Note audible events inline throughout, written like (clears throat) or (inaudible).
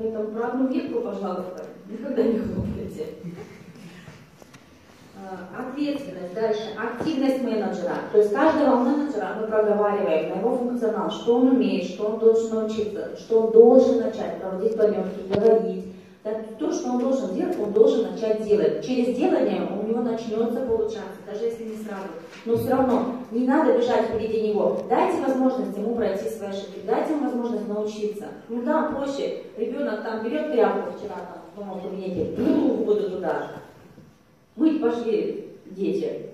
Поэтому про одну ветку, пожалуйста, никогда не хлопайте. А, ответственность. Дальше. Активность менеджера. То есть каждого менеджера мы проговариваем на его функционал, что он умеет, что он должен научиться, что он должен начать проводить планерки, говорить. То, что он должен делать, он должен начать делать. Через делание у него начнется получаться, даже если не сразу. Но все равно не надо бежать впереди него. Дайте возможность ему пройти свои ошибки, дайте ему возможность научиться. Ну да, проще. Ребенок там берет тряпку вчера там, дома в кабинете, ну, буду туда Мыть пошли дети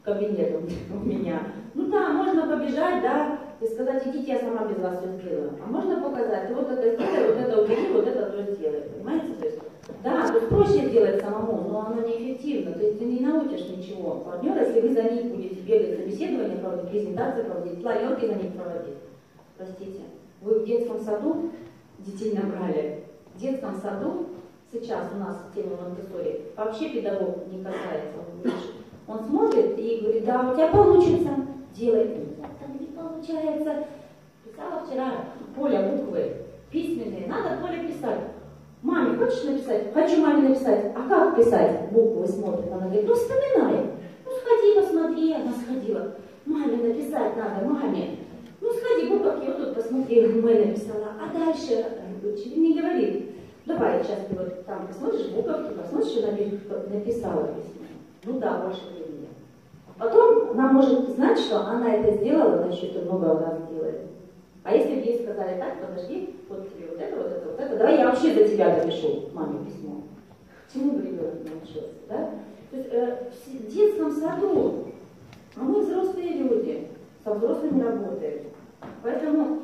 в кабинет у меня. Ну да, можно побежать, да, и сказать, идите, я сама без вас все сделаю. А можно показать, вот это сделай, вот это убери, вот это то сделай. Понимаете? То есть, да, есть проще сделать самому, но оно неэффективно. То есть ты не научишь ничего партнера, если вы за них будете бегать собеседование проводить, презентации проводить, планерки за них проводить. Простите. Вы в детском саду детей набрали. В детском саду сейчас у нас тема Монтессори, вообще педагог не касается. Он, он смотрит и говорит, да, у тебя получится, делай. Получается. Писала вчера Поля буквы письменные, надо Поле писать. Маме, хочешь написать? Хочу маме написать. А как писать? Буквы смотрит. Она говорит, ну вспоминай. Ну сходи, посмотри. Она сходила. Маме написать надо, маме. Ну сходи, буковки вот тут посмотри. Маме написала. А дальше учитель не говорит. Давай, сейчас ты вот там посмотришь буковки, посмотришь, что написала письмо. Ну да, больше времени. Потом она может знать, что она это сделала, значит, много у нас делает. А если бы ей сказали, так, подожди, вот тебе вот это, вот это, вот это, давай я вообще за тебя напишу маме письмо. Чему бы ребенок научился, да? То есть э, в детском саду, а мы взрослые люди, со взрослыми работаем. Поэтому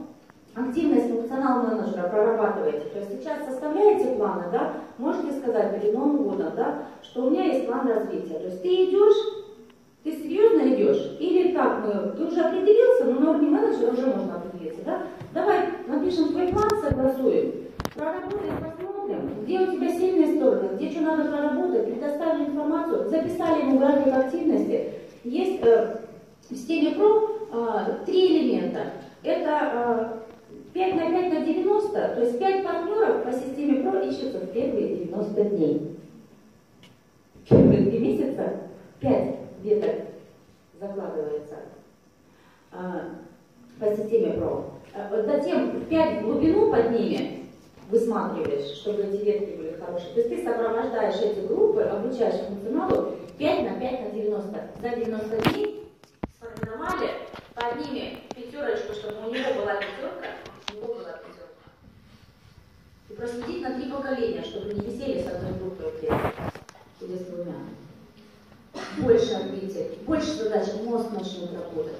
активность функционал менеджера прорабатываете. То есть сейчас составляете планы, да, можете сказать перед Новым годом, да, что у меня есть план развития. То есть ты идешь, ты серьезно идешь? Или так, мы, ты уже определился, но на уровне менеджера уже можно определиться, да? Давай напишем твой план, согласуем, проработаем, посмотрим, где у тебя сильные стороны, где что надо проработать, предоставили информацию, записали ему график активности. Есть э, в стиле про э, три элемента. Это э, 5 на 5 на 90, то есть 5 партнеров по системе ПРО ищутся в первые 90 дней. Первые 3 месяца 5 веток закладывается а, по системе ПРО. А, затем 5 в глубину под ними высматриваешь, чтобы эти ветки были хорошие. То есть ты сопровождаешь эти группы, обучаешь функционалу 5 на 5 на 90. За 90 дней сформировали под ними пятерочку, чтобы у него была пятерка, него была пятерка. И проследить на три поколения, чтобы не висели с одной группой или с двумя. Больше открытий, больше задач, мозг начнет работать.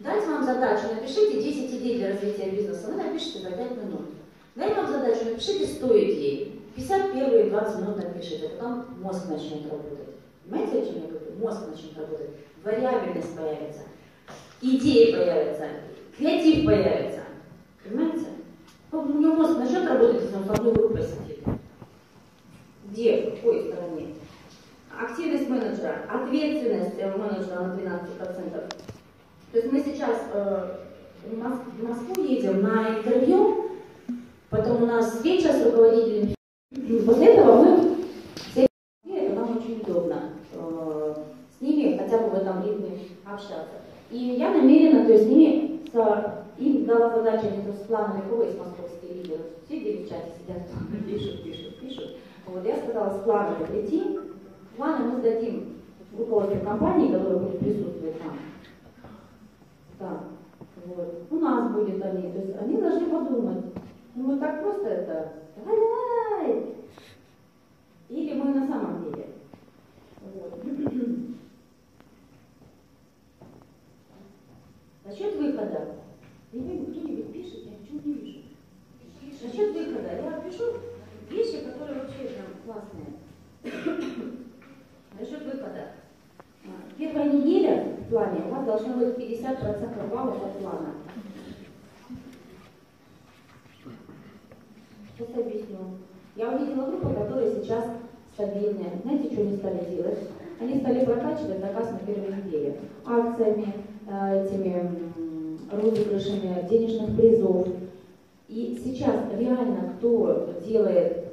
Дать вам задачу, напишите 10 идей для развития бизнеса, вы напишите за 5 минут. Дай вам задачу, напишите 100 идей. 50 первые 20 минут напишите, а потом мозг начнет работать. Понимаете, о чем я говорю? Мозг начнет работать. Вариабельность появится, идеи появятся, креатив появится. Понимаете? У него мозг начнет работать, если он в одной группе сидит. Где? В какой стороне? Активность менеджера, ответственность менеджера на 12%. То есть мы сейчас э, в Москву едем на интервью, потом у нас встреча с руководителем. После этого мы все это нам очень удобно э, с ними хотя бы в этом ритме общаться. И я намерена, то есть с ними с им дала задача, они с планами, кого есть московские лидеры, сидели в чате, сидят, (laughs) пишут, пишут, пишут. Вот я сказала, с планами прийти, планы мы сдадим руководителю компании, который будет присутствовать там. Да, вот. У нас будет они, то есть они должны подумать. Ну мы так просто это, давай, Или мы на самом деле. Вот. Насчет выхода. Кто-нибудь пишет, я ничего не вижу. Насчет выхода. Я пишу вещи, которые вообще прям классные. Насчет выхода. А, первая неделя в плане у вас должно быть 50% баллов от плана. Сейчас объясню. Я увидела группу, которые сейчас стабильные. Знаете, что они стали делать? Они стали прокачивать заказ на первой неделе акциями, э, этими розыгрышами денежных призов. И сейчас реально кто делает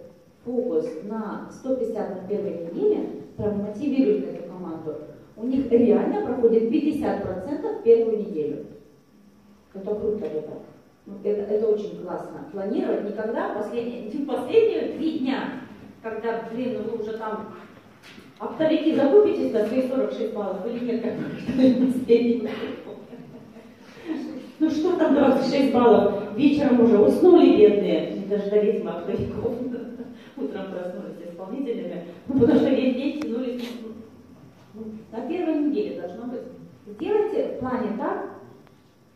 фокус на 150 на первой неделе, прям мотивирует эту команду, у них реально проходит 50% первую неделю. Это круто, ребят. Ну, это, это очень классно. Планировать никогда последние, не последние три дня, когда, блин, ну вы уже там оптовики закупитесь на свои 46 баллов или нет, как. Ну что там 26 баллов? Вечером уже уснули бедные, не дождались мы оптовиков. Утром проснулись исполнителями, потому что весь день тянулись. Ну, на первой неделе должно быть. Сделайте в плане так,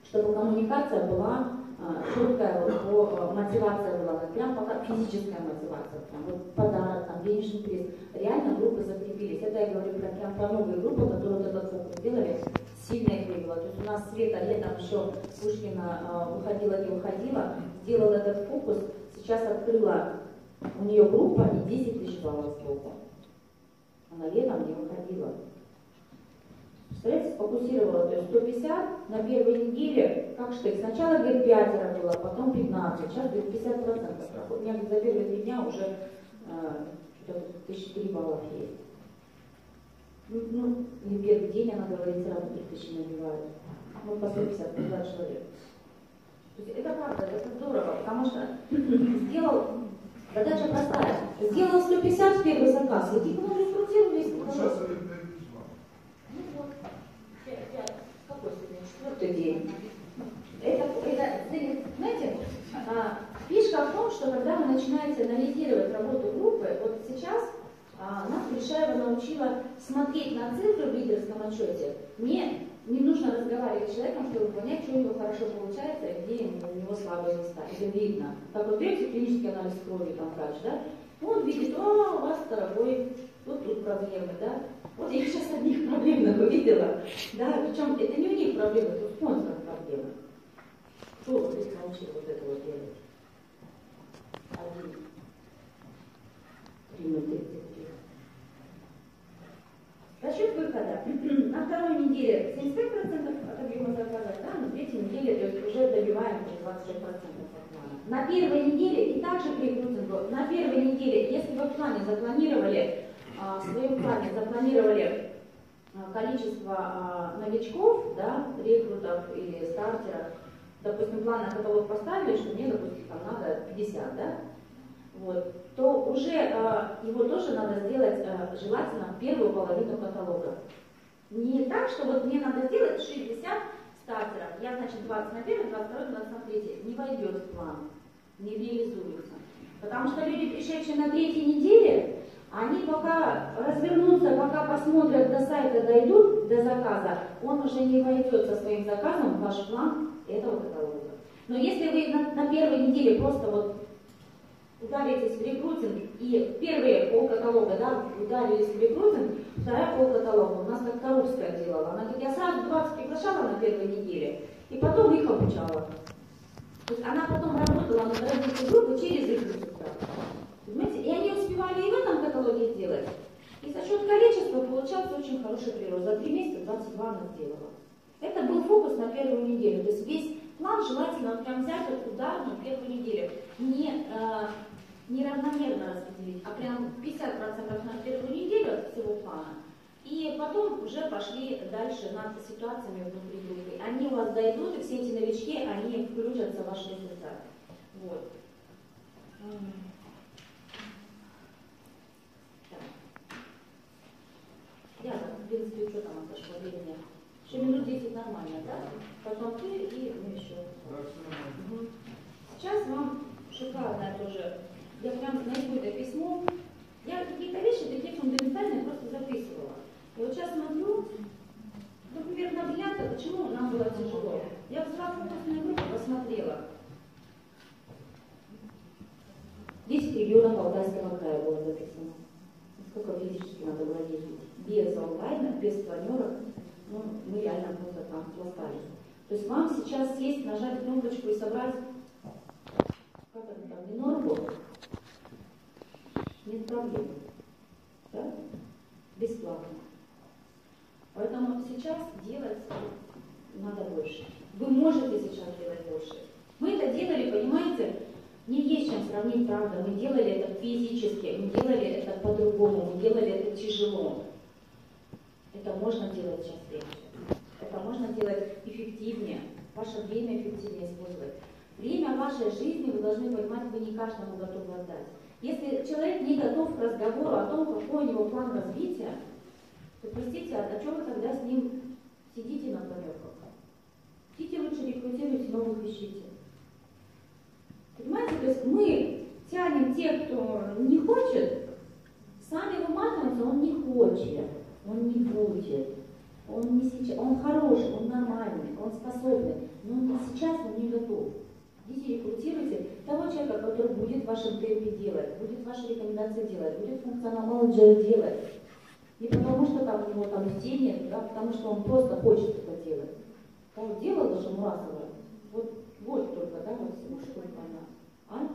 чтобы коммуникация была четкая вот, по, мотивация была, прям пока физическая мотивация, прям вот подарок, там, денежный приз. Реально группы закрепились. Это я говорю прям, прям про новые группы, которые вот этот фокус сделали, сильно их вывело. То есть у нас Света летом еще Пушкина э, выходила, не выходила, сделала этот фокус, сейчас открыла у нее группа и 10 тысяч баллов сбоку. Она летом не выходила. Представляете, сфокусировала, то есть 150 на первой неделе, как штык. Сначала, говорит, пятеро было, потом 15, сейчас, говорит, 50 процентов. У меня за первые три дня уже э, тысячи три баллов есть. Ну, ну, не первый день, она говорит, сразу 3000 набивает. Ну, по 150, 50 человек. То есть это правда, это здорово, потому что (clears throat) сделал, задача простая, сделал 150 первый заказ, иди к нам рекрутировались. Вот сейчас это какой сегодня? Четвертый день. Это, это, знаете, а, фишка в том, что когда вы начинаете анализировать работу группы, вот сейчас а, нас Плешаева научила смотреть на цифры в лидерском отчете. Не, не нужно разговаривать с человеком, чтобы понять, что у него хорошо получается и где у него слабые места. Это видно. Как вот берете клинический анализ крови, там врач, да? Он видит, о, у вас дорогой, вот тут проблемы, да? Вот я сейчас одних проблемных увидела. Да, причем это не у них проблемы, это у спонсоров проблемы. Кто вот здесь научил вот это вот делать? Один. Три минуты. За счет выхода (clears throat) на второй неделе 75% от объема заказа, да, на третьей неделе то есть уже добиваем уже 26% от плана. На первой неделе и также при рекрутингу, на первой неделе, если вы в плане запланировали а, в своем плане запланировали а, количество а, новичков, да, рекрутов или стартеров, допустим, план на каталог поставили, что мне, допустим, там надо 50, да, вот, то уже его тоже надо сделать желательно в первую половину каталога. Не так, что вот мне надо сделать 60 стартеров, я, значит, 20 на первый, 22, 20 на третий, не войдет в план, не реализуется. Потому что люди, пришедшие на третьей неделе, они пока развернутся, пока посмотрят до сайта, дойдут до заказа, он уже не войдет со своим заказом в ваш план этого каталога. Но если вы на, на первой неделе просто вот ударитесь в рекрутинг, и первые полкаталога, да, ударились в рекрутинг, вторая полкаталога, у нас как Таровская делала, она говорит, я сразу 20 приглашала на первой неделе, и потом их обучала. То есть она потом работала на родительской группы через рекрутинг. Понимаете? И они успевали и в этом каталоге сделать. И за счет количества получался очень хороший прирост. За три месяца 22 она сделала. Это был фокус на первую неделю. То есть весь план желательно прям взять вот удар на первую неделю. Не, э, неравномерно распределить, а прям 50% на первую неделю от всего плана. И потом уже пошли дальше над ситуациями внутри группы. Они у вас дойдут, и все эти новички, они включатся в ваш результат. Вот. Я, в принципе, что там отошло времени? Еще минут 10 нормально, да? Потом ты и мы еще. Угу. Сейчас вам шикарное тоже. Я прям найду это письмо. Я какие-то вещи такие фундаментальные просто записывала. И вот сейчас смотрю, например, на бриллианты, почему нам было тяжело. Я взяла фокусную группу, посмотрела. 10 регионов Алтайского края было записано. Сколько физически надо было ездить без онлайна, без планерок, ну, мы реально просто там пластали. То есть вам сейчас сесть, нажать кнопочку и собрать, как это там, минорку, нет проблем. Да? Бесплатно. Поэтому сейчас делать надо больше. Вы можете сейчас делать больше. Мы это делали, понимаете, Не есть чем сравнить, правда. Мы делали это физически, мы делали это по-другому, мы делали это тяжело. Это можно делать сейчас легче. Это можно делать эффективнее. Ваше время эффективнее использовать. Время вашей жизни вы должны понимать, вы не каждому готовы отдать. Если человек не готов к разговору о том, какой у него план развития, то простите, а о чем вы тогда с ним сидите на планерках? Идите лучше рекрутируйте новых ищите. Понимаете, то есть мы тянем тех, кто не хочет, сами выматываемся, он не хочет, он не будет, он не сейчас, он хороший, он нормальный, он способный, но он не сейчас, он не готов. Идите рекрутируйте того человека, который будет в вашем темпе делать, будет ваши рекомендации делать, будет функционал менеджера делать. Не потому, что там у него там детей нет, а потому что он просто хочет это делать. Он делал даже Мурасова. Вот год только, да, вот только она. А?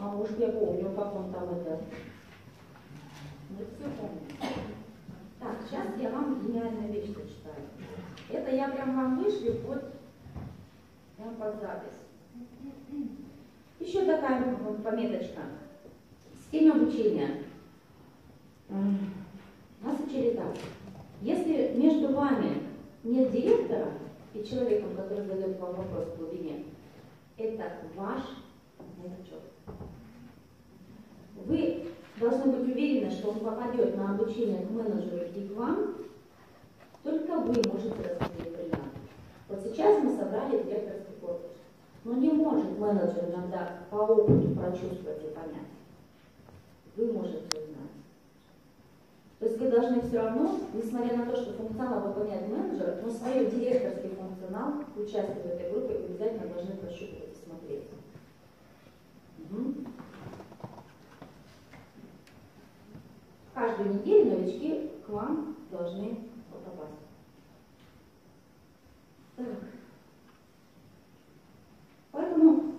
А уж я помню, как он там это. Ну, все помню. Так, сейчас я вам гениальную вещь зачитаю. Это я прям вам вышлю вот прям под запись. Еще такая пометочка. Система обучения. Нас учили так. Если между вами нет директора и человеком, который задает вам вопрос в глубине, это ваш новичок. Вы должны быть уверены, что он попадет на обучение к менеджеру и к вам, только вы можете распределить бриллиант. Вот сейчас мы собрали корпус. Но не может менеджер иногда по опыту прочувствовать и понять. Вы можете узнать. То есть вы должны все равно, несмотря на то, что функционал выполняет менеджер, но свой директорский функционал, участие в этой группе, обязательно должны прощупывать и смотреть. Угу. Каждую неделю новички к вам должны попасть. Так. Поэтому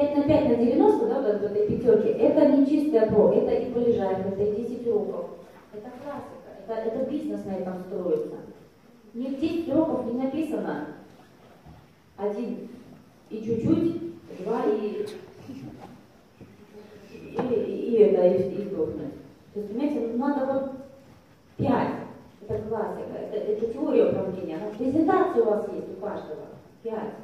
5 на 5 на 90, да, вот в этой пятерке, это не чистая про, это и полежаем, это и 10 уроков. Это классика, это, это бизнес на этом строится. Ни в 10 уроков не написано один и чуть-чуть, два и, и, и, и это, и, и. То есть, понимаете, надо вот пять. Это классика, это, это теория управления. Но презентация у вас есть у каждого. Пять.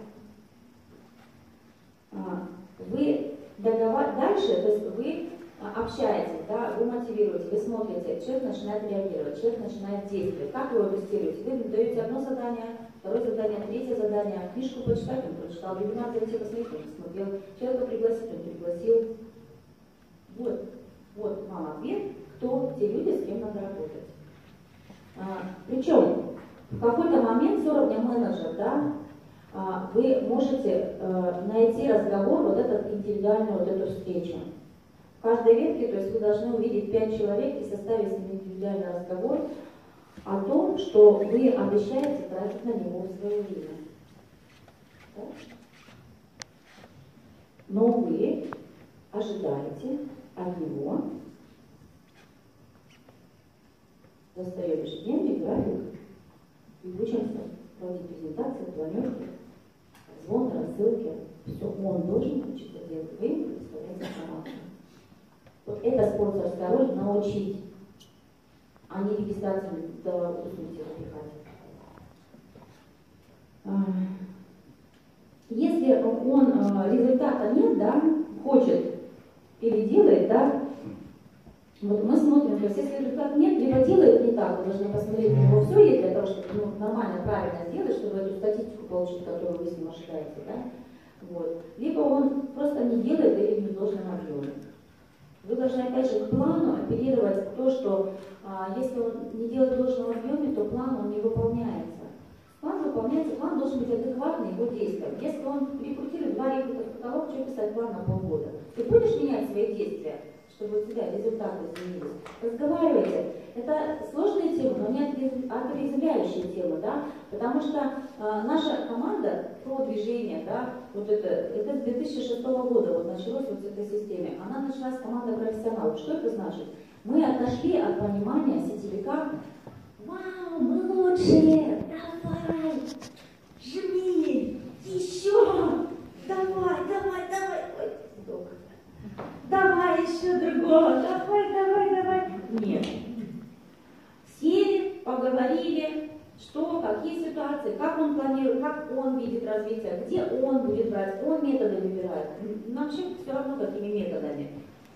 А, вы договор... Дальше, то есть вы а, общаетесь, да, вы мотивируете, вы смотрите, человек начинает реагировать, человек начинает действовать. Как вы его тестируете? Вы даете одно задание, второе задание, третье задание, книжку почитать, он прочитал, вебинар зайти посмотреть, он посмотрел, человека пригласить, он пригласил. Вот, вот вам ответ, кто те люди, с кем надо работать. А, причем в какой-то момент с уровня менеджера, да, вы можете а, найти разговор, вот этот индивидуальную вот эту встречу. Каждой ветке, то есть вы должны увидеть пять человек и составить с ними индивидуальный разговор о том, что вы обещаете тратить на него свое время. Но вы ожидаете от него, достаем ежедневный график и учимся проводить презентации, планерки, звоны, рассылки. Все он должен учиться делать. Вы ему предоставляете информацию. Вот это спонсорская роль научить, а не регистрацию до услуги напихать. Если он а, результата нет, да, хочет или делает, да, вот мы смотрим, то есть если результата нет, либо делает не так, вы должны посмотреть, у него все есть для того, чтобы ну, нормально, правильно сделать, чтобы эту статистику получить, которую вы с ним ожидаете, да, вот. Либо он просто не делает или не должен объеме. Вы должны опять же к плану апеллировать то, что а, если он не делает должного объеме, то план он не выполняется. План выполняется, план должен быть адекватный его действиям. Если он рекрутирует два рекрута в каталог, что писать план на полгода? Ты будешь менять свои действия? Чтобы у тебя результаты изменились. Разговаривайте. Это сложные темы, но не отрезвляющие темы, да, потому что э, наша команда про движение, да, вот это, это с 2006 года вот началось вот в этой системе. Она началась команда профессионалов. Что это значит? Мы отошли от понимания сетевика, вау, мы лучшие, давай, жми, еще, давай, другого, давай, давай, давай. Нет. Сели, поговорили, что, какие ситуации, как он планирует, как он видит развитие, где он будет брать, он методы выбирает. Нам вообще все равно, какими методами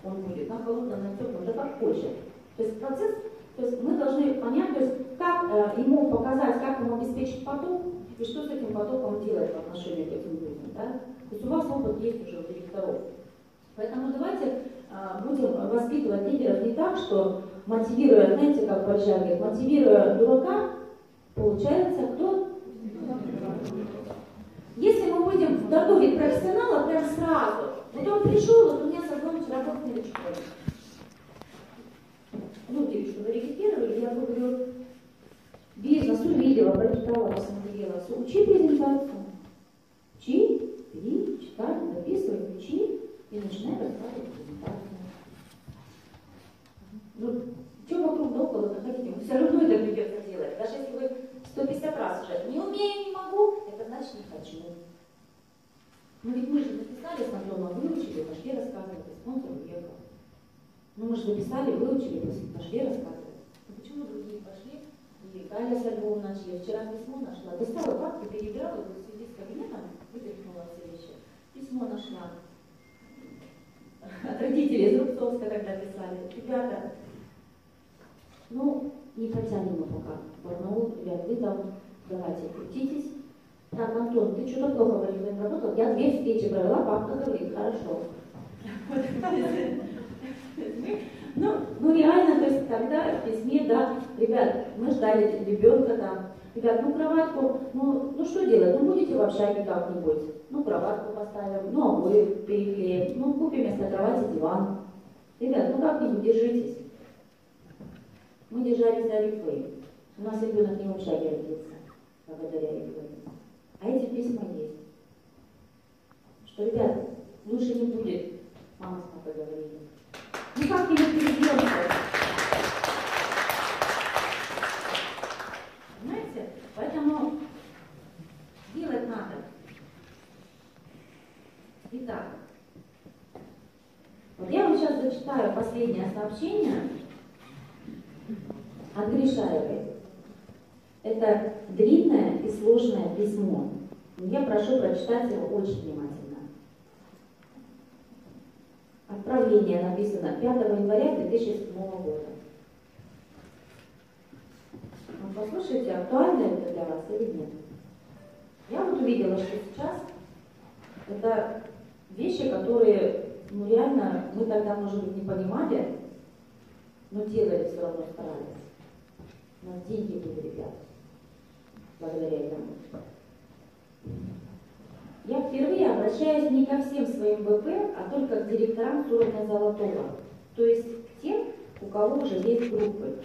он будет, на холодном, на теплом, да как хочет. То есть процесс, то есть мы должны понять, то есть как э, ему показать, как ему обеспечить поток, и что с этим потоком делать в отношении к этим людям. Да? То есть у вас опыт есть уже у директоров. Поэтому давайте будем воспитывать лидеров не так, что мотивируя, знаете, как Большая говорит, мотивируя дурака, получается кто? Если мы будем готовить профессионала прям сразу, вот он пришел, вот у меня с одном работает новичком. Ну, девочку зарегистрировали, я говорю, бизнес увидела, прочитала, посмотрела, учи презентацию. Учи, бери, читай, записывай, учи и начинай рассказывать презентацию. Ну, что вокруг да около хотите, вы все равно это придется делать. Даже если вы 150 раз уже не умею, не могу, это значит не хочу. Ну ведь мы же записали с Антоном, выучили, пошли рассказывать, и спонсор уехал. Ну мы же записали, выучили, пошли рассказывать. Ну почему другие пошли? И Галя с альбомом начали. Вчера письмо нашла. Достала папку, перебирала, в связи с кабинетом, вытряхнула все вещи. Письмо нашла. От родителей из Рубцовска тогда писали. Ребята, ну, не потянем мы пока. Барнаул, ребят, вы там, давайте, крутитесь. Так, Антон, ты что-то плохо в этом работал? Я две встречи провела, папа говорит, хорошо. Ну, ну реально, то есть когда в письме, да, ребят, мы ждали ребенка там, ребят, ну кроватку, ну, ну что делать, ну будете в общаге как-нибудь, ну кроватку поставим, ну обои переклеим, ну купим вместо кровати диван. Ребят, ну как-нибудь держитесь. Мы держались за Рифлей. У нас ребенок не в общаге родился, благодаря Рифлей. А эти письма есть. Что, ребята, лучше не будет. Мама с папой говорили. Ну как не перейдем Понимаете? Поэтому делать надо. Итак, вот я вам сейчас зачитаю последнее сообщение от Гришаевой. Это длинное и сложное письмо. Я прошу прочитать его очень внимательно. Отправление написано 5 января 2007 года. Послушайте, актуально это для вас или нет? Я вот увидела, что сейчас это вещи, которые, ну реально, мы тогда, может быть, не понимали, но делали все равно старались. У нас деньги были, ребята благодаря этому. Я впервые обращаюсь не ко всем своим ВП, а только к директорам с уровня золотого, то есть к тем, у кого уже есть группы.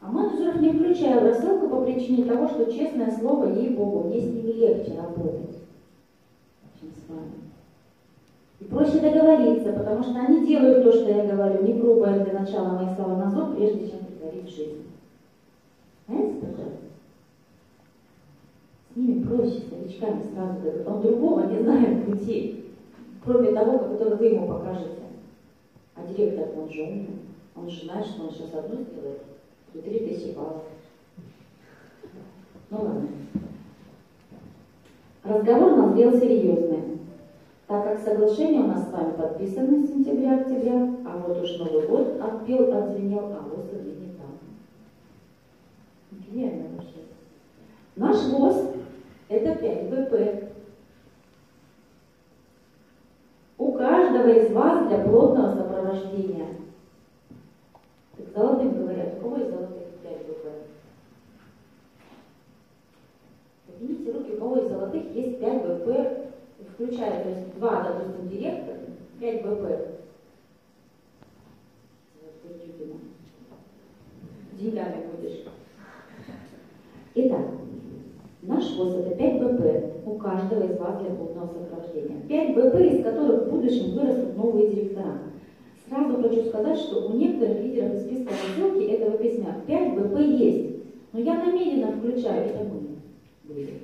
А менеджеров не включаю в рассылку по причине того, что, честное слово, ей-богу, мне с ними легче работать, чем с вами. И проще договориться, потому что они делают то, что я говорю, не пробуя для начала мои слова на зуб, прежде чем притворить жизнь. Знаете, пожалуйста? С ними проще, с новичками сразу дают. Он другого не знает пути, кроме того, который вы ему покажете. А директор, он же умный. Он же знает, что он сейчас одно сделает, и три тысячи баллов. Ну ладно. Разговор назрел серьезный, так как соглашение у нас с вами подписано с сентября-октября, а вот уж Новый год отпел, отзвенел, а вот не там. Гениально вообще. Наш ВОЗ – это 5 ВП. У каждого из вас для плотного сопровождения. Так золотым говорят, у кого из золотых 5 ВП? Поднимите руки, у кого из золотых есть 5 ВП, включая, то есть 2, допустим, директора, 5 ВП. Деньгами будешь. Итак, Наш ВОЗ это 5 БП у каждого из вас для полного сопровождения. 5 БП, из которых в будущем вырастут новые директора. Сразу хочу сказать, что у некоторых лидеров из списка рассылки этого письма 5 БП есть. Но я намеренно включаю, это мы были.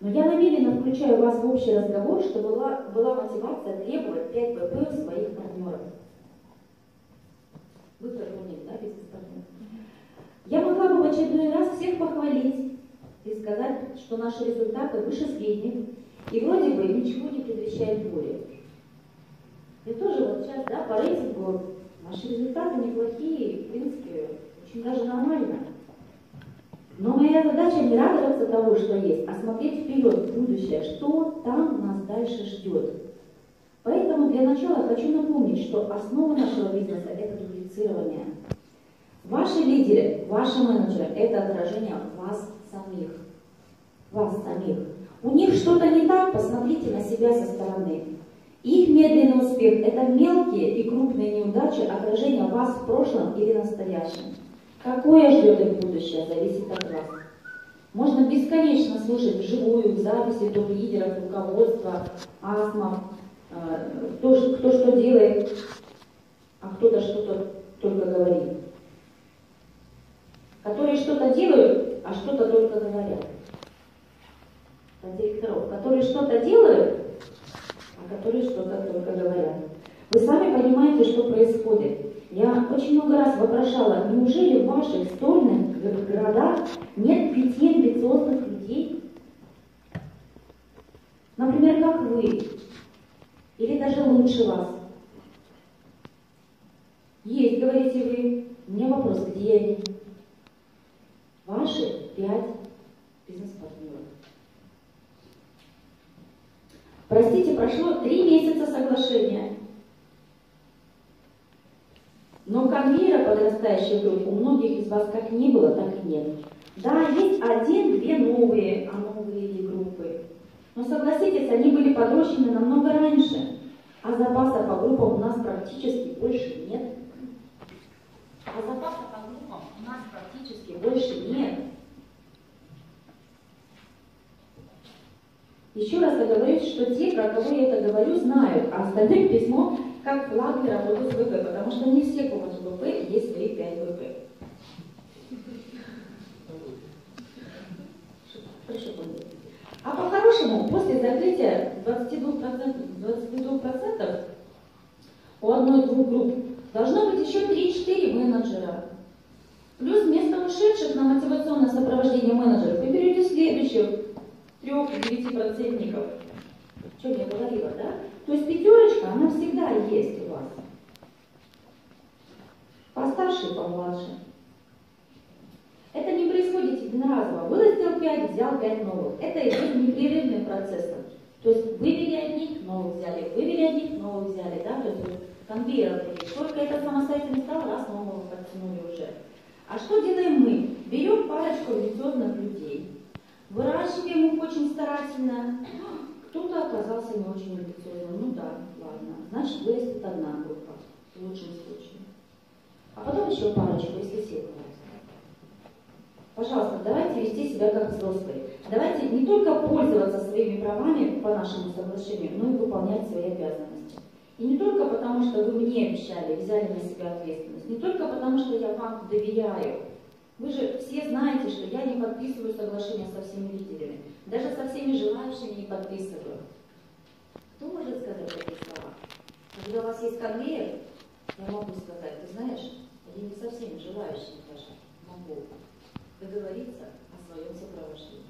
Но я намеренно включаю вас в общий разговор, чтобы была, была мотивация требовать 5 БП у своих партнеров. Вы поняли, да, бизнес-партнер? Я могла бы в очередной раз всех похвалить, и сказать, что наши результаты выше средних, и вроде бы ничего не предвещает боли. Я тоже вот сейчас, да, по рейтингу, наши результаты неплохие, в принципе, очень даже нормально. Но моя задача не радоваться того, что есть, а смотреть вперед, в будущее, что там нас дальше ждет. Поэтому для начала хочу напомнить, что основа нашего бизнеса – это дублицирование. Ваши лидеры, ваши менеджеры – это отражение вас самих. Вас самих. У них что-то не так, посмотрите на себя со стороны. Их медленный успех – это мелкие и крупные неудачи, отражение вас в прошлом или настоящем. Какое ждет их будущее, зависит от вас. Можно бесконечно слушать вживую, в записи топ-лидеров, руководства, астмов, э, кто, кто что делает, а кто-то что-то только говорит. Которые что-то делают, а что-то только говорят. От директоров, которые что-то делают, а которые что-то только говорят. Вы сами понимаете, что происходит. Я очень много раз вопрошала, неужели в ваших стольных городах нет пяти амбициозных людей? Например, как вы, или даже лучше вас. Есть, говорите вы. Мне вопрос, где они? Ваши пять бизнес-партнеров. Простите, прошло три месяца соглашения. Но подрастающей группы у многих из вас как не было, так и нет. Да, есть один-две новые, а новые ли группы. Но согласитесь, они были подрощены намного раньше, а запаса по группам у нас практически больше нет. А запаса по группам у нас практически больше нет. Еще раз оговорюсь, что те, про кого я это говорю, знают, а остальным письмо как для работы с ВП, потому что не все, в ВП, есть свои 5 ВП. Хорошо помните. А по-хорошему, после закрытия 22%, 22% у одной-двух групп должно быть еще 3-4 менеджера. Плюс вместо ушедших на мотивационное сопровождение менеджеров вы берете следующих трех девятипроцентников. Что я говорила, да? То есть пятерочка, она всегда есть у вас. Постарше и помладше. Это не происходит единоразово. Вырастил 5, взял 5 новых. Это идет непрерывным процессом. То есть вывели одних, новых взяли, вывели одних, новых взяли, да, то есть конвейер Только это самостоятельно стал, раз нового подтянули уже. А что делаем мы? Берем парочку амбициозных людей, выращиваем их очень старательно, кто-то оказался не очень амбициозным. Ну да, ладно. Значит, вырастет одна группа, в лучшем случае. А потом еще парочку, если сил Пожалуйста, давайте вести себя как взрослые. Давайте не только пользоваться своими правами по нашему соглашению, но и выполнять свои обязанности. И не только потому, что вы мне обещали, взяли на себя ответственность, не только потому, что я вам доверяю. Вы же все знаете, что я не подписываю соглашение со всеми лидерами. Даже со всеми желающими не подписываю. Кто может сказать такие слова? Когда у вас есть конвейер, я могу сказать, ты знаешь, я не со всеми желающими даже могу договориться о своем сопровождении.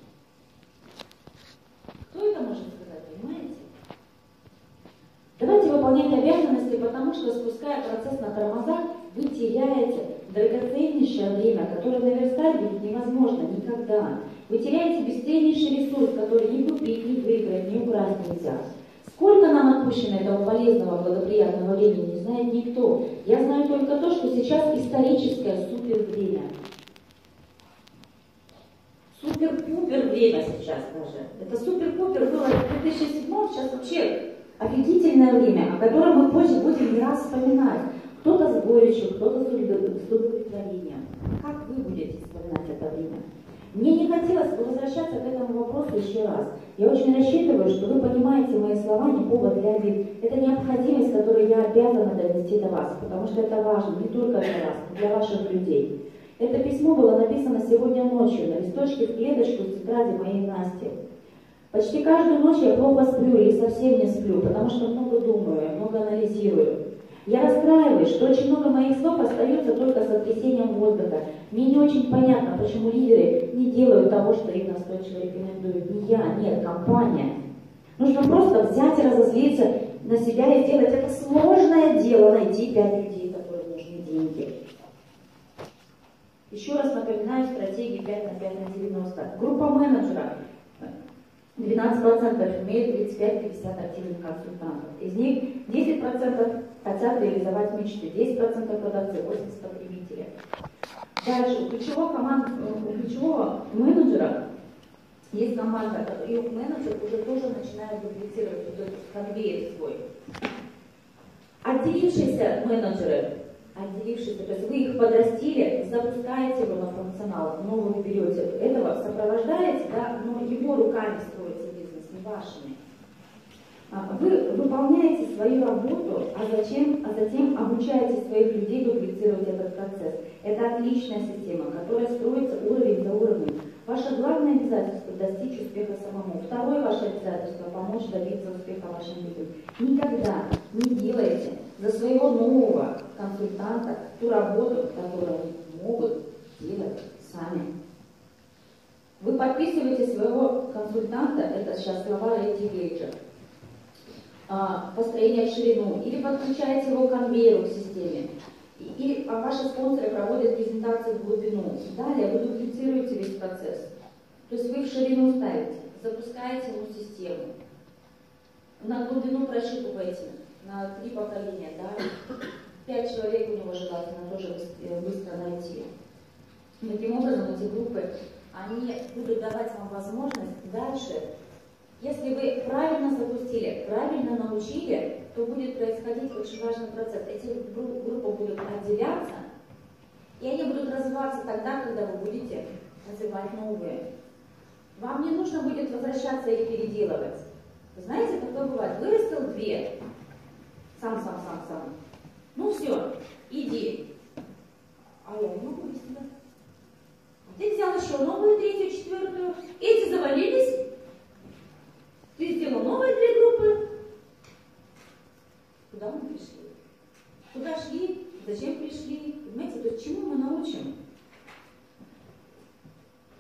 Кто это может сказать, понимаете? Давайте выполнять обязанности, потому что спуская процесс на тормозах, вы теряете драгоценнейшее время, которое наверстать будет невозможно никогда. Вы теряете бесценнейший ресурс, который ни купить, ни выиграть, ни украсть нельзя. Сколько нам отпущено этого полезного, благоприятного времени, не знает никто. Я знаю только то, что сейчас историческое супер время. Супер-пупер время сейчас даже. Это супер-пупер было в 2007 сейчас вообще офигительное время, о котором мы позже будем не раз вспоминать. Кто-то с горечью, кто-то с удовлетворением. Как вы будете вспоминать это время? Мне не хотелось бы возвращаться к этому вопросу еще раз. Я очень рассчитываю, что вы понимаете мои слова не повод для обид. Это необходимость, которую я обязана донести до вас, потому что это важно не только для вас, но для ваших людей. Это письмо было написано сегодня ночью на листочке в клеточку в тетради моей Насти. Почти каждую ночь я плохо сплю или совсем не сплю, потому что много думаю, много анализирую. Я расстраиваюсь, что очень много моих слов остается только с сотрясением воздуха. Мне не очень понятно, почему лидеры не делают того, что им настойчиво рекомендуют. Не я, нет, компания. Нужно просто взять и разозлиться на себя и сделать это сложное дело, найти пять людей, которые нужны деньги. Еще раз напоминаю стратегии 5 на 5 на 90. Группа менеджеров 12% имеют 35-50 активных консультантов. Из них 10% хотят реализовать мечты, 10% продавцы, 80% потребители. Дальше, у ключевого, команд, у ключевого менеджера есть команда, и менеджер уже тоже начинает дуплицировать вот этот конвейер свой. Отделившиеся менеджеры, отделившиеся, то есть вы их подрастили, запускаете его на функционал, но вы берете этого, сопровождаете, да, но его руками не вашими. А, вы выполняете свою работу, а, зачем, а затем обучаете своих людей дуплицировать этот процесс. Это отличная система, которая строится уровень за уровнем. Ваше главное обязательство – достичь успеха самому. Второе ваше обязательство – помочь добиться успеха вашим людям. Никогда не делайте за своего нового консультанта ту работу, которую они могут делать сами. Вы подписываете своего консультанта, это сейчас слова Эдди Гейджа, построение в ширину, или подключаете его к конвейеру к системе, или а ваши спонсоры проводят презентации в глубину. Далее вы дуплицируете весь процесс. То есть вы в ширину ставите, запускаете ему систему, на глубину прощупываете, на три поколения, да, пять человек у него желательно тоже быстро найти. Таким образом, эти группы, они будут давать вам возможность дальше если вы правильно запустили, правильно научили, то будет происходить очень важный процесс. Эти группы будут отделяться, и они будут развиваться тогда, когда вы будете развивать новые. Вам не нужно будет возвращаться и переделывать. знаете, как бывает? Вырастил две. Сам, сам, сам, сам. Ну все, иди. А я не могу без тебя. Ты взял еще новую, третью, четвертую. Эти завалились, ты сделал новые две группы. Куда мы пришли? Куда шли? Зачем пришли? Понимаете, то есть чему мы научим?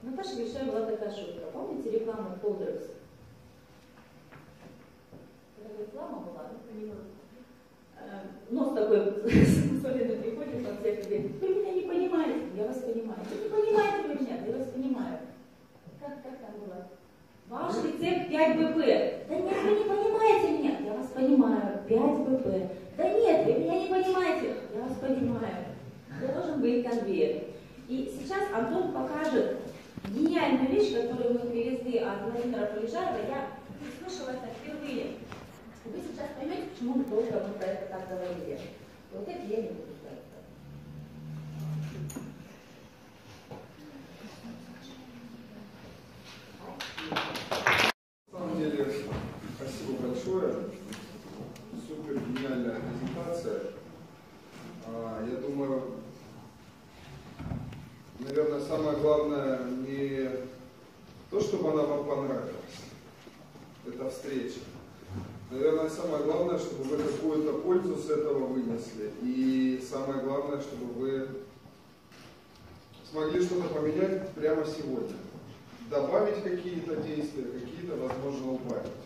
Наташа Гришая была такая шутка. Помните рекламу Колдерс? Реклама была, не понимаю. Э, нос такой (laughs) солидно приходит, он всех говорит, вы меня не понимаете, я вас понимаю. Вы не понимаете вы меня, я вас понимаю. Как, как там было? Ваш рецепт 5 БП. Да нет, вы не понимаете меня. Я вас понимаю. 5 БП. Да нет, вы меня не понимаете. Я вас понимаю. Должен быть конвейер. И сейчас Антон покажет гениальную вещь, которую мы привезли от Владимира Полежаева. Я слышала это впервые. Вы сейчас поймете, почему мы долго мы про это так говорили. Вот это я не буду говорить. На самом деле, спасибо большое. Супер гениальная презентация. А, я думаю, наверное, самое главное не то, чтобы она вам понравилась. Это встреча. Наверное, самое главное, чтобы вы какую-то пользу с этого вынесли. И самое главное, чтобы вы смогли что-то поменять прямо сегодня добавить какие-то действия, какие-то, возможно, убавить.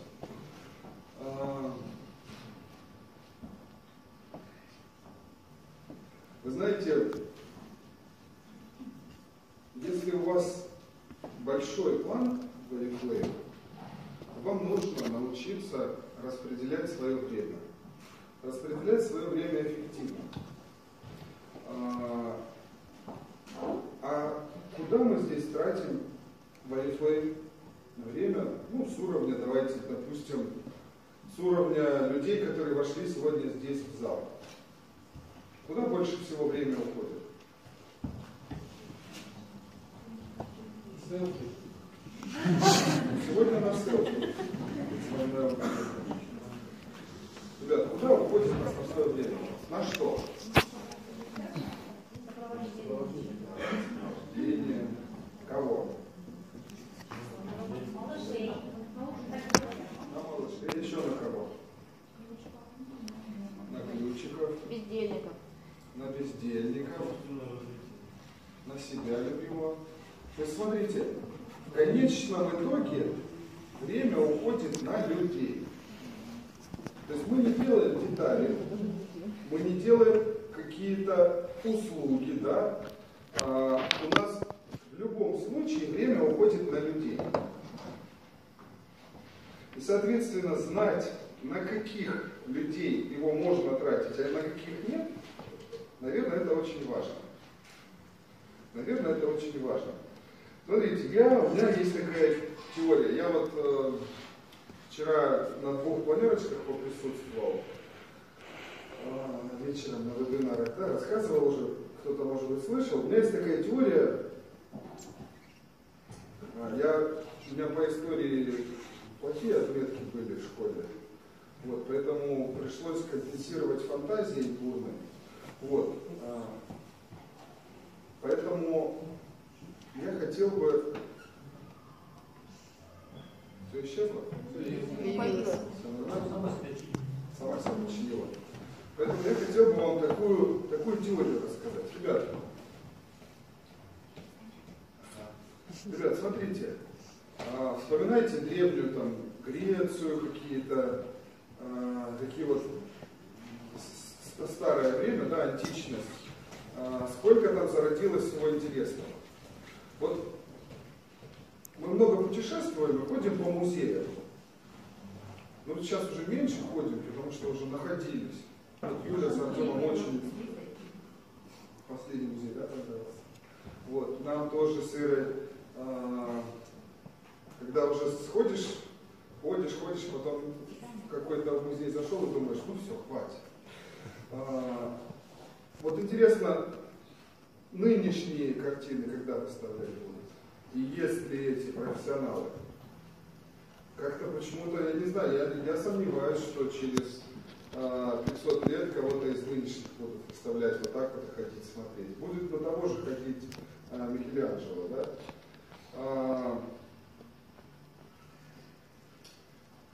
бездельников. На бездельников. На себя любимого. То есть смотрите, в конечном итоге время уходит на людей. То есть мы не делаем детали, мы не делаем какие-то услуги, да. А, у нас в любом случае время уходит на людей. И, соответственно, знать, на каких людей его можно тратить, а на каких нет, наверное, это очень важно. Наверное, это очень важно. Смотрите, я, у меня есть такая теория. Я вот э, вчера на двух планерочках поприсутствовал э, вечером на вебинарах, да, рассказывал уже, кто-то, может быть, слышал. У меня есть такая теория, а, я, у меня по истории плохие отметки были в школе. Вот, поэтому пришлось компенсировать фантазии бурные. Вот. А, поэтому я хотел бы... Все исчезло? Сама себя починила. Поэтому я хотел бы вам такую, такую теорию рассказать. Ребята, ребят, смотрите, а, вспоминайте древнюю там Грецию, какие-то а, такие вот старое время, да, античность. А, сколько там зародилось всего интересного. Вот мы много путешествуем и ходим по музеям. Ну вот сейчас уже меньше ходим, потому что уже находились. Вот Юля с Артемом очень... Последний музей, да, понравился? Вот, нам тоже с Ирой, а, когда уже сходишь, ходишь, ходишь, потом в какой-то музей зашел и думаешь, ну все, хватит. А, вот интересно, нынешние картины когда выставлять будут? И есть ли эти профессионалы? Как-то почему-то, я не знаю, я, я сомневаюсь, что через а, 500 лет кого-то из нынешних будут выставлять вот так вот и ходить смотреть. Будет на того же ходить а, Микеланджело, да? А,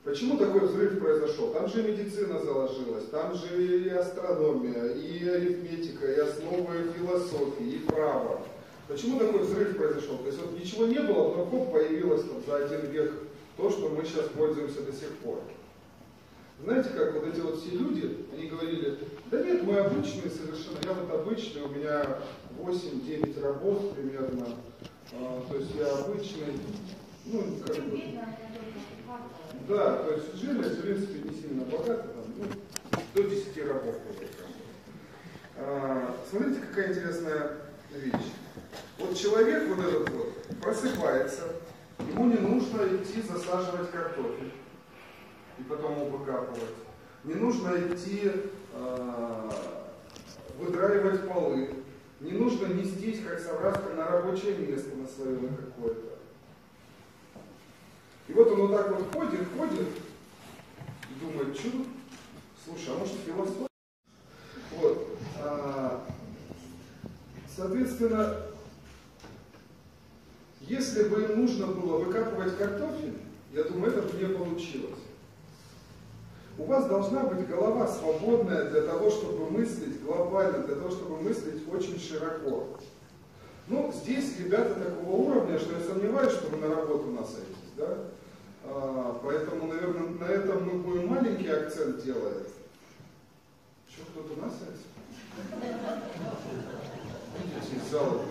Почему такой взрыв произошел? Там же медицина заложилась, там же и астрономия, и арифметика, и основы философии, и право. Почему такой взрыв произошел? То есть вот ничего не было, но хоп, появилось там за один век то, что мы сейчас пользуемся до сих пор. Знаете, как вот эти вот все люди, они говорили, да нет, мы обычные совершенно, я вот обычный, у меня 8-9 работ примерно, а, то есть я обычный, ну, как бы, да, то есть жили, в принципе, не сильно богаты, там, ну, до 10 рабов. А, смотрите, какая интересная вещь. Вот человек вот этот вот просыпается, ему не нужно идти засаживать картофель и потом его выкапывать. Не нужно идти э, выдраивать полы. Не нужно нестись, как совраска, на рабочее место на свое какое-то. Вот он вот так вот ходит, ходит, и думает, что? Слушай, а может философия? Вот. А, соответственно, если бы им нужно было выкапывать картофель, я думаю, это бы не получилось. У вас должна быть голова свободная для того, чтобы мыслить глобально, для того, чтобы мыслить очень широко. Ну, здесь ребята такого уровня, что я сомневаюсь, что вы на работу насадитесь, да? А, поэтому, наверное, на этом мы будем маленький акцент делать. Что, кто-то насадится? Видите, из зала.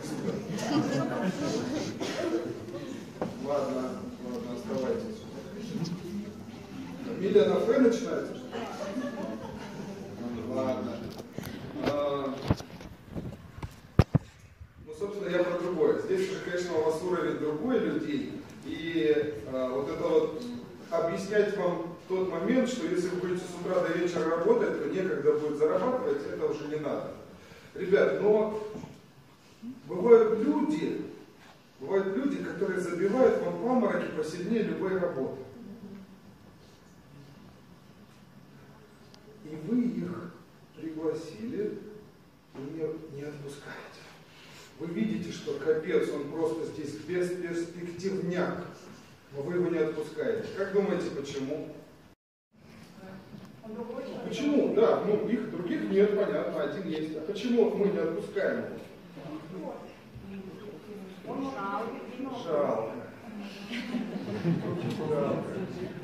Ладно, ладно, оставайтесь. Фамилия на Ф начинается? Ладно. А, ну, собственно, я про другое. Здесь конечно, у вас уровень другой людей. И а, вот это вот объяснять вам тот момент, что если вы будете с утра до вечера работать, то некогда будет зарабатывать, это уже не надо. Ребят, но бывают люди, бывают люди, которые забивают вам памороки посильнее любой работы. И вы их пригласили и не, не отпускаете. Вы видите, что капец, он просто здесь бесперспективняк, но вы его не отпускаете. Как думаете, почему? Почему? Да, ну их других нет, понятно, один есть. А почему мы не отпускаем его? Жалко. Жалко.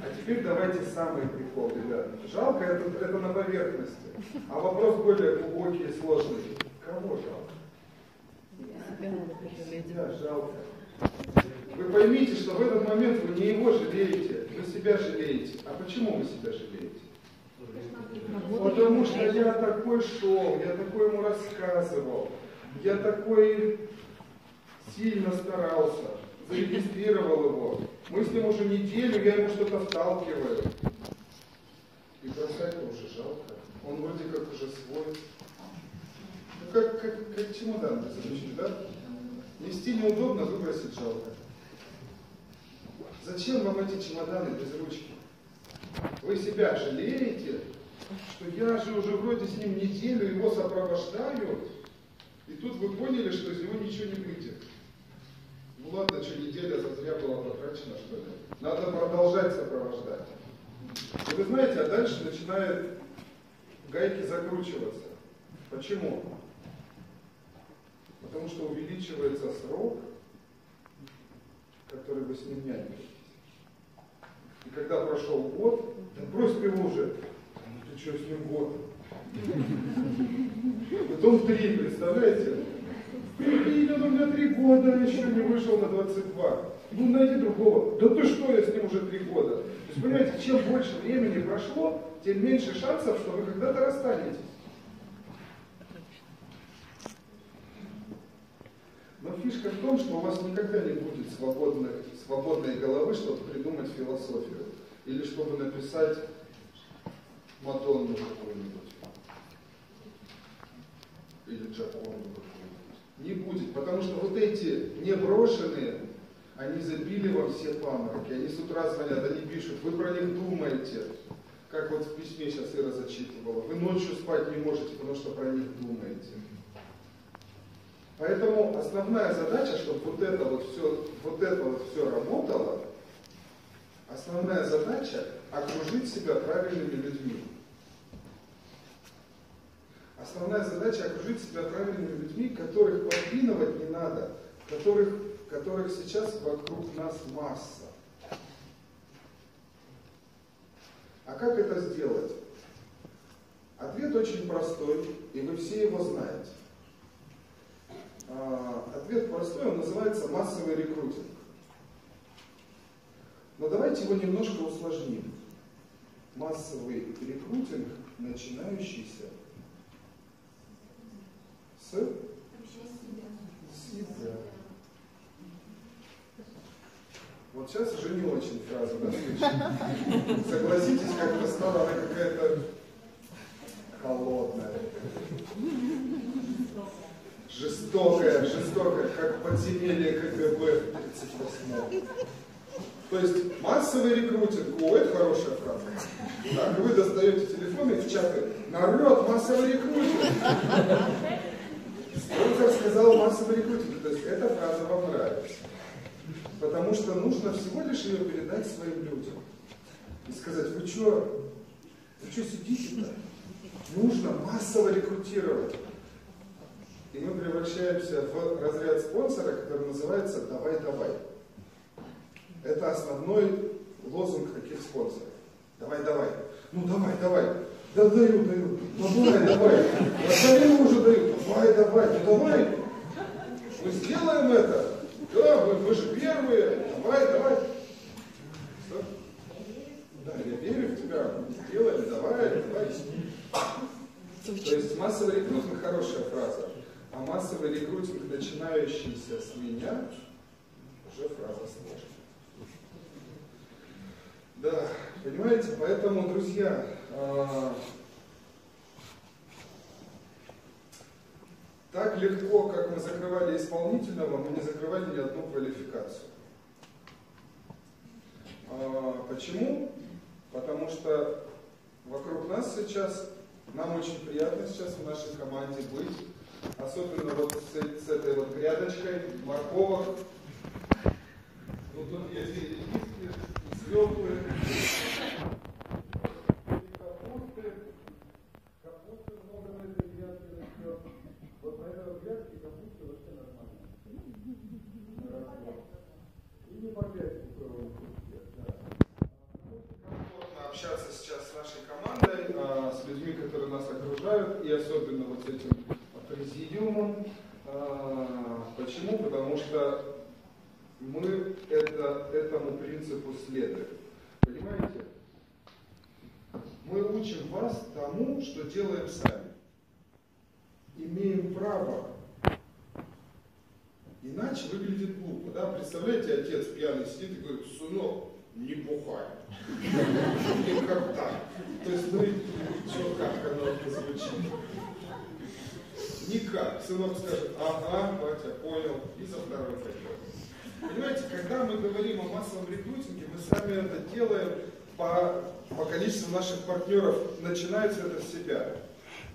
А теперь давайте самый прикол, ребят. Жалко это, это на поверхности. А вопрос более глубокий и сложный. Кого жалко? Себя жалко. Вы поймите, что в этот момент вы не его жалеете, вы себя жалеете. А почему вы себя жалеете? Потому что я такой шел, я такой ему рассказывал, я такой сильно старался, зарегистрировал его. Мы с ним уже неделю, я ему что-то вталкиваю. И бросать уже жалко. Он вроде как уже свой. Как, как, как чемодан безручный, да? Нести неудобно, выбросить жалко. Зачем вам эти чемоданы без ручки? Вы себя жалеете, что я же уже вроде с ним неделю его сопровождаю, и тут вы поняли, что из него ничего не выйдет. Ну ладно, что неделя зазря была потрачена, что ли. Надо продолжать сопровождать. И вы знаете, а дальше начинает гайки закручиваться. Почему? Потому что увеличивается срок, который вы с ним нянчитесь. И когда прошел год, да брось ты его уже, ну ты что с ним год? Потом три, представляете? Прикинь, он у меня три года, еще не вышел на 22. Ну, найди другого. Да ты что, я с ним уже три года. То есть, понимаете, чем больше времени прошло, тем меньше шансов, что вы когда-то расстанетесь. Но фишка в том, что у вас никогда не будет свободной, свободной головы, чтобы придумать философию. Или чтобы написать Мадонну какую-нибудь. Или Джаконду какую-нибудь. Не будет, потому что вот эти неброшенные, они забили вам все памороки. Они с утра звонят, они пишут, вы про них думаете. Как вот в письме сейчас Ира зачитывала. Вы ночью спать не можете, потому что про них думаете. Поэтому основная задача, чтобы вот это вот все, вот это вот все работало, основная задача окружить себя правильными людьми. Основная задача окружить себя правильными людьми, которых подвинывать не надо, которых, которых сейчас вокруг нас масса. А как это сделать? Ответ очень простой, и вы все его знаете. А, ответ простой, он называется массовый рекрутинг. Но давайте его немножко усложним. Массовый рекрутинг, начинающийся с себя. Вот сейчас уже не очень фраза, да, Согласитесь, как-то стала она какая-то холодная жестокая, жестокая, как подземелье КГБ 38 То есть массовый рекрутинг, о, это хорошая фраза. Так, вы достаете телефон и в чаты, народ, массовый рекрутинг. Спонсор сказал массовый рекрутинг, то есть эта фраза вам нравится. Потому что нужно всего лишь ее передать своим людям. И сказать, вы что, вы что сидите-то? Нужно массово рекрутировать. И мы превращаемся в разряд спонсора, который называется «давай, давай». Это основной лозунг таких спонсоров. Давай, давай. Ну давай, давай. Да даю, даю. Давай, давай. Остальным уже даю. Давай, давай. Ну давай. Мы сделаем это. Да, вы, вы же первые. Давай, давай. Что? Да, я верю в тебя. Сделали, давай, давай. То есть массовый рекрутинг хорошая фраза. А массовый рекрутинг, начинающийся с меня, уже фраза сложная. Да, понимаете, поэтому, друзья, э, так легко, как мы закрывали исполнительного, мы не закрывали ни одну квалификацию. Э, почему? Потому что вокруг нас сейчас, нам очень приятно сейчас в нашей команде быть, Особенно вот с, с этой вот грядочкой, морковок. Вот тут есть и редиски, и свеклы, капусты. Капусты много на этой грядке. Вот на этой грядке вообще нормально. И не по пять общаться сейчас с нашей командой, а, с людьми, которые нас окружают, и особенно вот с этим президиумом. А, почему? Потому что мы это, этому принципу следуем. Понимаете? Мы учим вас тому, что делаем сами. Имеем право. Иначе выглядит глупо. Да? Представляете, отец пьяный сидит и говорит, сынок, не бухай. (laughs) Никогда. То есть, ну, что, как оно звучит? Никак. Сынок скажет, ага, батя, понял, и за второй пойдет. Понимаете, когда мы говорим о массовом рекрутинге, мы сами это делаем по, по количеству наших партнеров. Начинается это с себя.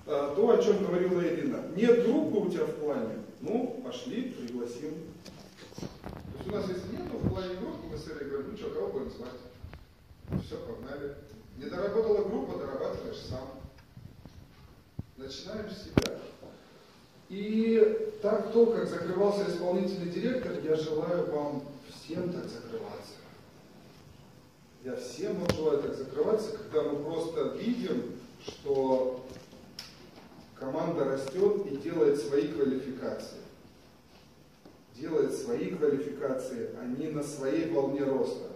А, то, о чем говорила Ирина. Нет группы у тебя в плане? Ну, пошли, пригласим. То есть у нас, если нету в плане группы, мы с Ирой говорим, ну что, кого будем звать? Все, погнали. Не доработала группа, дорабатываешь сам. Начинаем с себя. И так то, как закрывался исполнительный директор, я желаю вам всем так закрываться. Я всем вам желаю так закрываться, когда мы просто видим, что команда растет и делает свои квалификации. Делает свои квалификации, они на своей волне роста.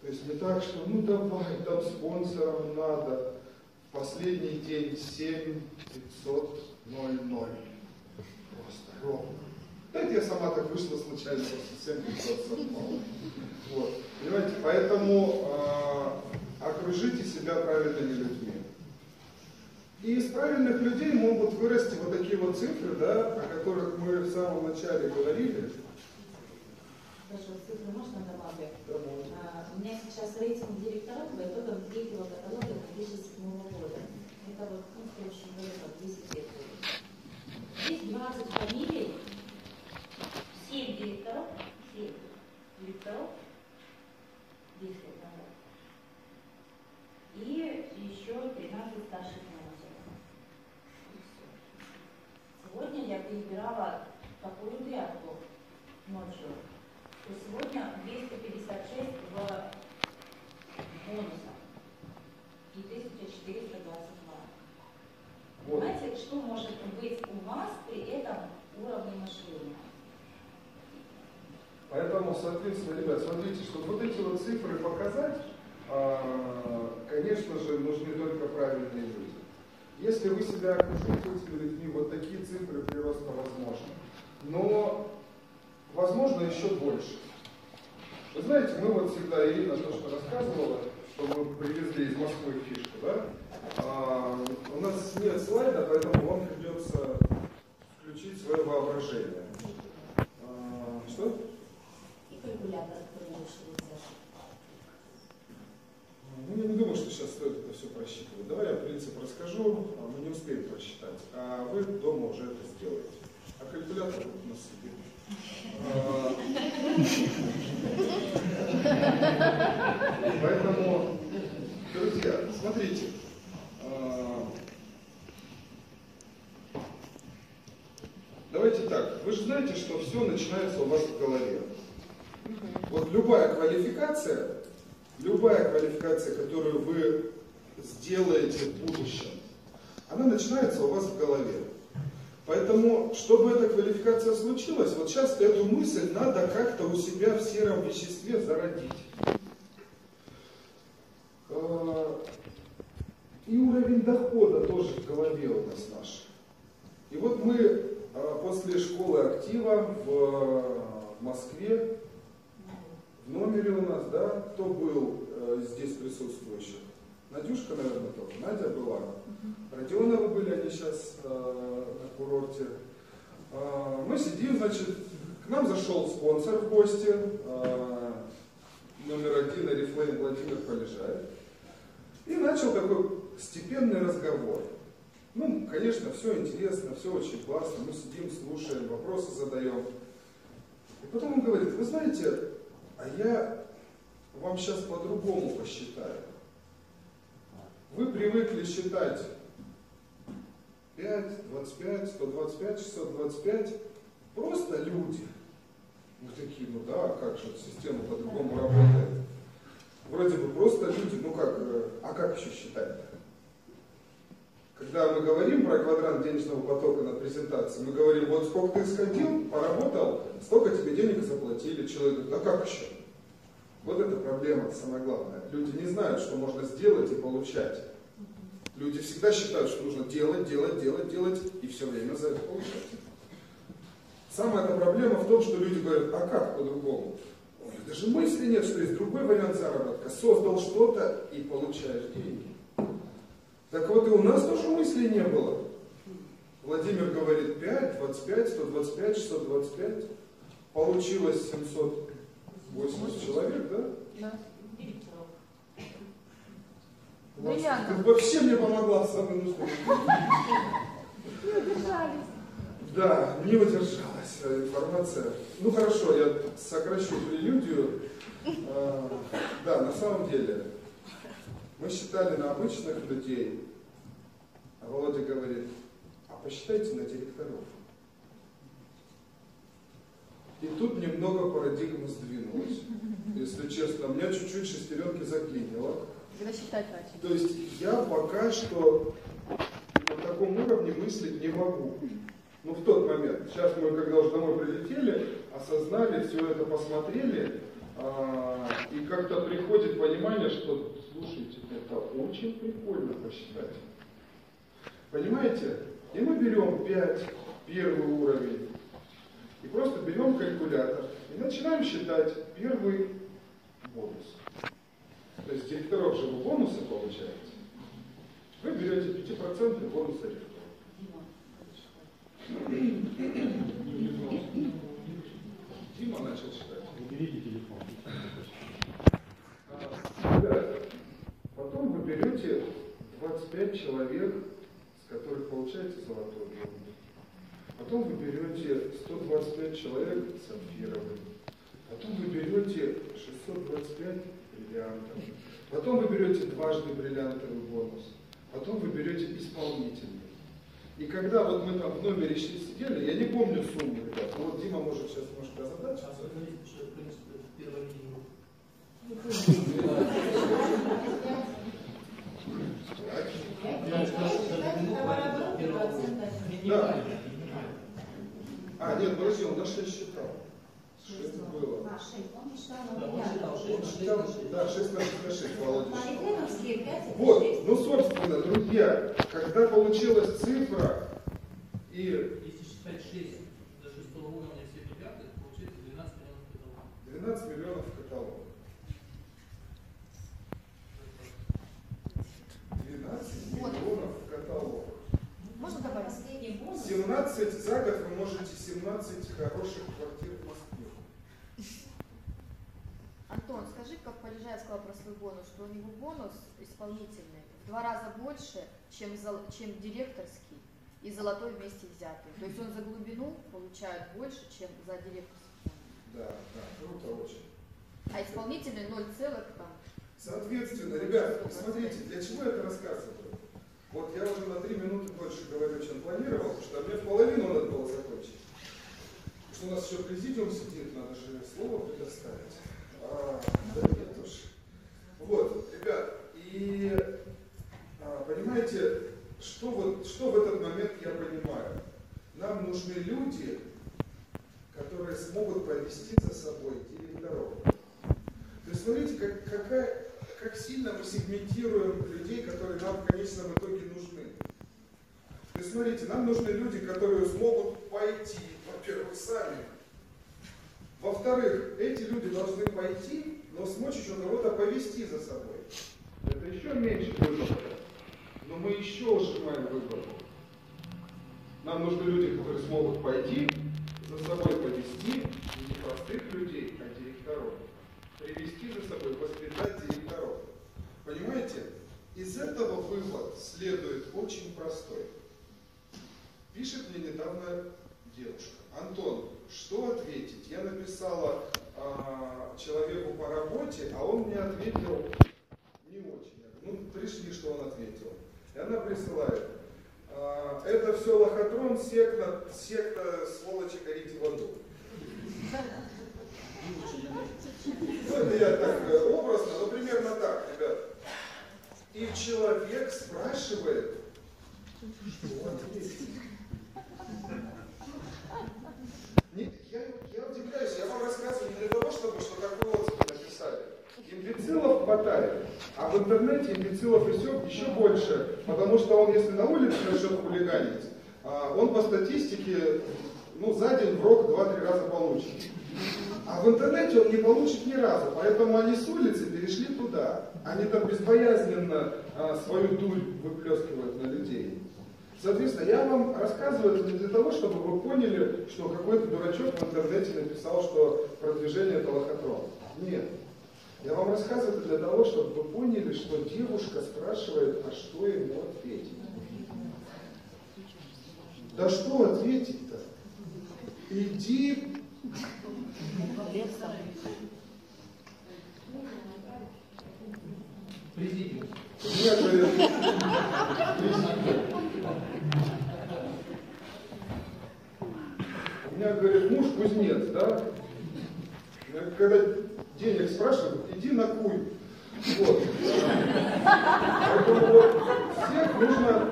То есть не так, что ну давай, там спонсорам надо, последний день 7 500 0 0. Просто ровно. Да это я сама так вышла случайно, просто 7 500 совпало. Вот. Понимаете, поэтому э, окружите себя правильными людьми. И из правильных людей могут вырасти вот такие вот цифры, да, о которых мы в самом начале говорили. Вот цифры можно добавить? Да, можно. А, у меня сейчас рейтинг директоров третьего каталога 2007 года. Это вот, в году, как 10 лет. Здесь 20 фамилий, 7 директоров, 7 директоров, 10 лет назад. И еще 13 старших менеджеров. Сегодня я перебирала такую грядку ночью. То сегодня 256 было бонусов и 1422. Вот. Что может быть у вас при этом уровне мышления? Поэтому, соответственно, ребят, смотрите, чтобы вот эти вот цифры показать, а, конечно же, нужны только правильные люди. Если вы себя окружите людьми, вот такие цифры прироста возможны. Но возможно еще больше. Вы знаете, мы вот всегда, Ирина то, что рассказывала, что мы привезли из Москвы фишку, да? А, у нас нет слайда, поэтому вам придется включить свое воображение. А, что? И калькулятор, Ну, я не думаю, что сейчас стоит это все просчитывать. Давай я принцип расскажу, а мы не успеем просчитать. А вы дома уже это сделаете. А калькулятор вот на себе. А, Поэтому, друзья, смотрите. а, Давайте так. Вы же знаете, что все начинается у вас в голове. Вот любая квалификация, любая квалификация, которую вы сделаете в будущем, она начинается у вас в голове. Поэтому, чтобы эта квалификация случилась, вот сейчас эту мысль надо как-то у себя в сером веществе зародить. А, И уровень дохода тоже в голове у нас наш. И вот мы а, после школы актива в в Москве в номере у нас, да, кто был э, здесь присутствующих? Надюшка, наверное, только. Надя была. Родионовы были, они сейчас э, на курорте. Э, мы сидим, значит, к нам зашел спонсор в гости, э, номер один, Арифлейм Владимир Полежаев. И начал такой степенный разговор. Ну, конечно, все интересно, все очень классно. Мы сидим, слушаем, вопросы задаем. И потом он говорит, вы знаете, а я вам сейчас по-другому посчитаю. Вы привыкли считать 5, 25, 125, 625. Просто люди. Мы такие, ну да, как же система по-другому работает. Вроде бы просто люди, ну как, э, а как еще считать-то? Когда мы говорим про квадрант денежного потока на презентации, мы говорим, вот сколько ты сходил, поработал, столько тебе денег заплатили. Человек говорит, а как еще? Вот эта проблема самое главное. Люди не знают, что можно сделать и получать. Люди всегда считают, что нужно делать, делать, делать, делать и все время за это получать. Самая эта проблема в том, что люди говорят, а как по-другому? Даже мысли нет, что есть другой вариант заработка. Создал что-то и получаешь деньги. Так вот и у нас тоже мыслей не было. Владимир говорит 5, 25, 125, 625. Получилось 780 человек, да? Да. Ты вообще мне помогла в самый нужный Да, не удержалась информация. Ну хорошо, я сокращу прелюдию. А, да, на самом деле, мы считали на обычных людей, а Володя говорит, а посчитайте на директоров. И тут немного парадигма сдвинулась. Если честно, меня чуть-чуть шестеренки заклинило. То есть я пока что на таком уровне мыслить не могу. Ну, в тот момент. Сейчас мы, когда уже домой прилетели, осознали, все это посмотрели, а, и как-то приходит понимание, что, слушайте, это очень прикольно посчитать. Понимаете? И мы берем 5, первый уровень, и просто берем калькулятор и начинаем считать первый бонус. То есть директоров же вы бонусы получаете. Вы берете 5% бонуса директора. Дима начал считать. Уберите телефон. Да. Потом вы берете 25 человек, с которых получаете золотой бонус. Потом вы берете 125 человек сапфировый. Потом вы берете 625 бриллиантов. Потом вы берете дважды бриллиантовый бонус. Потом вы берете исполнительный. И когда вот мы там в номере сидели, я не помню сумму, ребят, но вот Дима может сейчас немножко озадачиться. А говорите, что, в принципе, это первое минимум. Я спрошу, даже минут хватит первого Да. А, нет, подожди, он на 6 считал. 6 было. А, 6. Он считал на он считал миллиард. Он 6 считал, да, 6 на 6 на 6, Володя А 5 Вот, 6. ну, собственно, друзья, когда получилась цифра, и Если считать 6 до 6 уровня все ребята, получается 12 миллионов каталогов. 12 миллионов каталог. 12 миллионов каталог. Можно добавить? Последний бонус. 17 за год вы можете 17 хороших квартир в Москве. Антон, скажи, как Полежаев сказал про свой бонус, что у него бонус исполнительный в два раза больше, чем, зол- чем директорский и золотой вместе взятый. То есть он за глубину получает больше, чем за директорский. Да, да, круто очень. А исполнительный 0, целых там. Соответственно, ребят, смотрите, для чего я это рассказываю? Вот я уже на 3 минуты больше говорю, чем планировал, что мне в половину надо было закончить. Что у нас еще президиум сидит, надо же слово предоставить. А, да нет уж. Вот, ребят, и а, понимаете, что, вот, что в этот момент я понимаю? Нам нужны люди, которые смогут повести за собой директоров. То есть смотрите, как, какая, как сильно мы сегментируем людей, которые нам в конечном итоге нужны. То есть смотрите, нам нужны люди, которые смогут пойти, во-первых, сами. Во-вторых, эти люди должны пойти, но смочь еще кого-то повести за собой. Это еще меньше выбора. Но мы еще ужимаем выбор. Нам нужны люди, которые смогут пойти, за собой повести не простых людей, а директоров. Привести за собой, директоров. Понимаете? Из этого вывод следует очень простой. Пишет мне недавно девушка. Антон, что ответить? Я написала а, человеку по работе, а он мне ответил не очень. Ну, пришли, что он ответил. И она присылает. а, это все лохотрон, секта, секта сволочи горите в аду. Ну, это я так э, образно, но примерно И человек спрашивает, что ответить. Нет, я, я удивляюсь, я вам рассказываю не для того, чтобы что такое отзывы написали. Имбецилов хватает, а в интернете имбецилов все еще больше, потому что он, если на улице начнет хулиганить, а, он по статистике ну, за день в рок 2-3 раза получит. А в интернете он не получит ни разу, поэтому они с улицы перешли туда. Они там безбоязненно а, свою дурь выплескивают на людей. Соответственно, я вам рассказываю это не для того, чтобы вы поняли, что какой-то дурачок в интернете написал, что продвижение это лохотрон. Нет. Я вам рассказываю это для того, чтобы вы поняли, что девушка спрашивает, а что ему ответить. Да что ответить-то? Иди Муж кузнец, да? Когда денег спрашивают, иди на куй. Вот. Поэтому нужно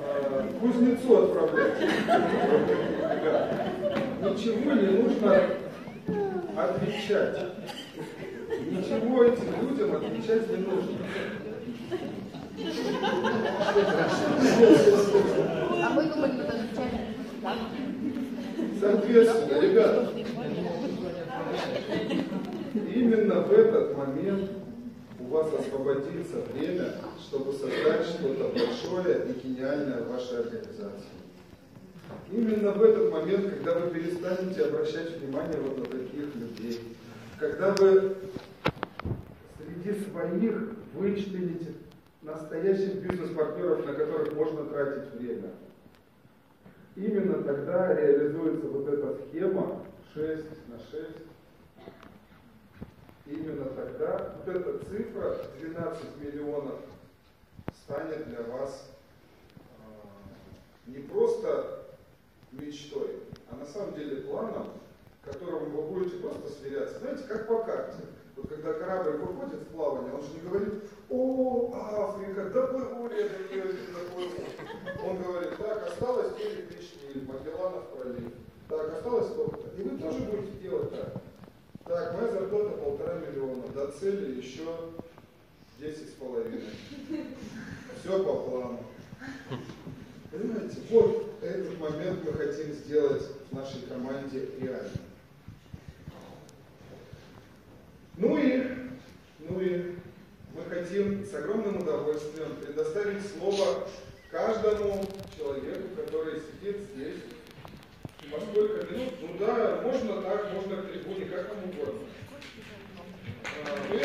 э, кузнецу отправлять. Ничего не нужно отвечать. Ничего этим людям отвечать не нужно. А вы думали, вы отвечали? Да? Соответственно, ребята, именно в этот момент у вас освободится время, чтобы создать что-то большое и гениальное в вашей организации. Именно в этот момент, когда вы перестанете обращать внимание вот на таких людей, когда вы среди своих вычлените настоящих бизнес-партнеров, на которых можно тратить время, именно тогда реализуется вот эта схема 6 на 6. Именно тогда вот эта цифра 12 миллионов станет для вас э, не просто мечтой, а на самом деле планом, которым вы будете просто сверяться. Знаете, как по карте. Вот когда корабль выходит в плавание, он же не говорит, о, Африка, доплыву я доплыву. Он говорит, так, осталось 9 тысяч миль, Магелланов пролив. Так, осталось столько-то. И вы тоже будете делать так. Так, моя зарплата полтора миллиона, до цели еще 10 с половиной. Все по плану. Понимаете, вот этот момент мы хотим сделать в нашей команде реальным. Ну и, ну и мы хотим с огромным удовольствием предоставить слово каждому человеку, который сидит здесь. Во сколько минут? Ну да, можно так, можно к трибуне, как вам угодно. А,